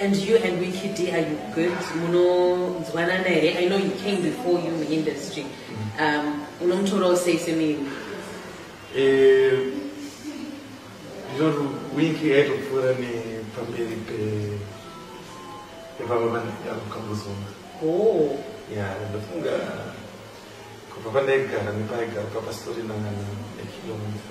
And you and Winky D, are you good? Muno I know you came before you in the industry. Um, unomtoro says to me, Eh, ndinoti Winky yaitopfuura nepamberi pevamwe vanyakamuzonga oh, ya ndofunga kubva pandaigara nepaigara papasitori nangana ekilomita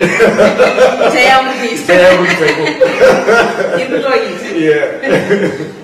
mamakadaro go guys yes Tayamukisa. Tayamukisa. Inotoita. yeah